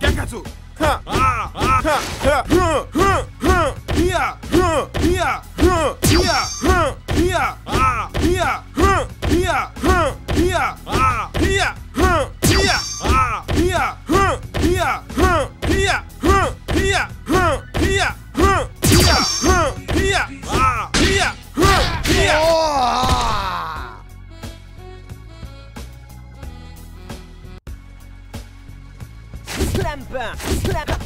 Gekatsu! Ah! Slam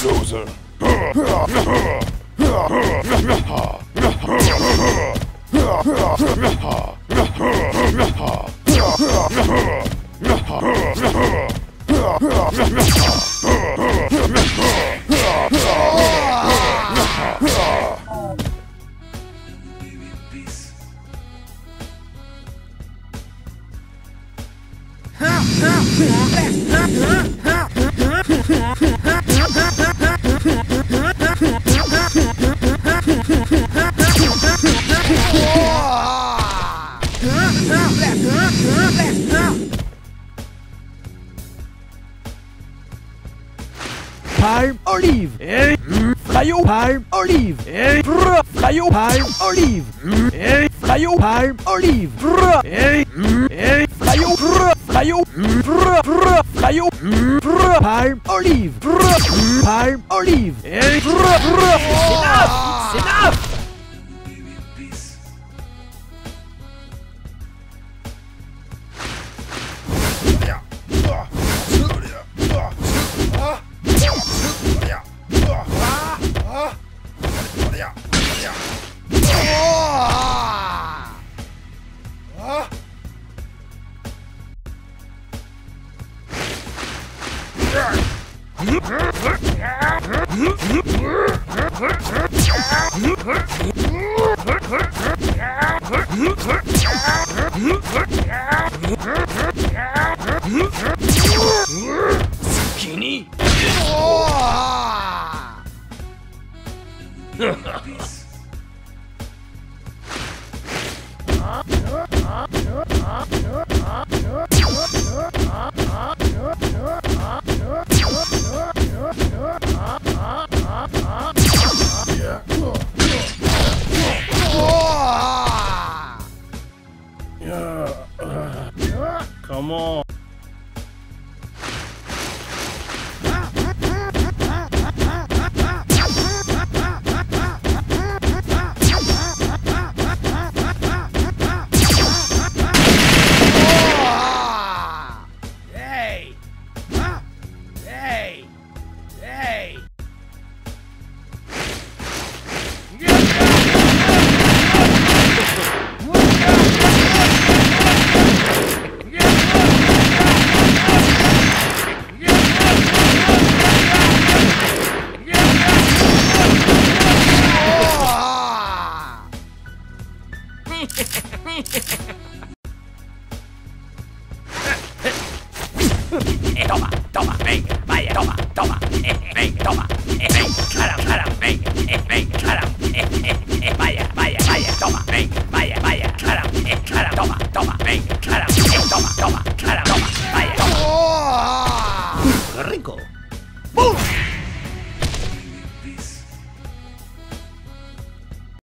Closer. Palm olive. Eh? Flyo palm olive. Eh? Flyo palm olive. Eh? Flyo palm olive. Eh? Eh? Flyo. Flyo. Flyo. Palm olive. Palm olive. Eh? Enough. It's enough. 先に。